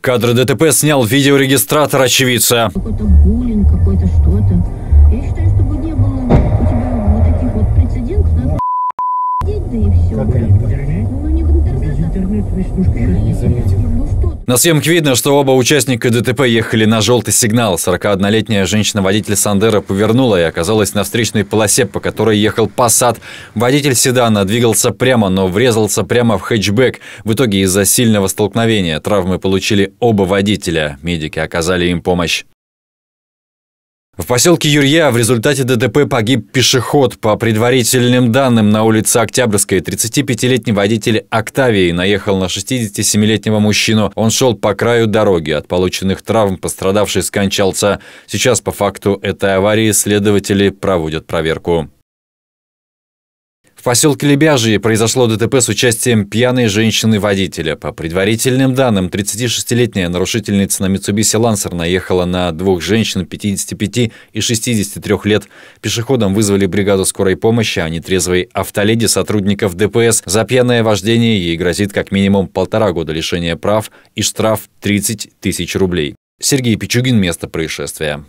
Кадры ДТП снял видеорегистратор очевидца. Какой-то буллинг, какой-то что-то. Я считаю, чтобы не было у тебя вот таких вот прецедентов, надо да и все. Как? Ну, На съемке видно, что оба участника ДТП ехали на желтый сигнал. 41-летняя женщина-водитель Сандера повернула и оказалась на встречной полосе, по которой ехал Passat. Водитель седана двигался прямо, но врезался прямо в хэтчбэк. В итоге из-за сильного столкновения травмы получили оба водителя. Медики оказали им помощь. В поселке Юрья в результате ДТП погиб пешеход. По предварительным данным, на улице Октябрьской 35-летний водитель «Октавии» наехал на 67-летнего мужчину. Он шел по краю дороги. От полученных травм пострадавший скончался. Сейчас по факту этой аварии следователи проводят проверку. В поселке Лебяжье произошло ДТП с участием пьяной женщины-водителя. По предварительным данным, 36-летняя нарушительница на Mitsubishi Lancer наехала на двух женщин 55 и 63 лет. Пешеходам вызвали бригаду скорой помощи, а нетрезвой автоледи сотрудников ДПС. За пьяное вождение ей грозит как минимум полтора года лишения прав и штраф 30 тысяч рублей. Сергей Пичугин, место происшествия.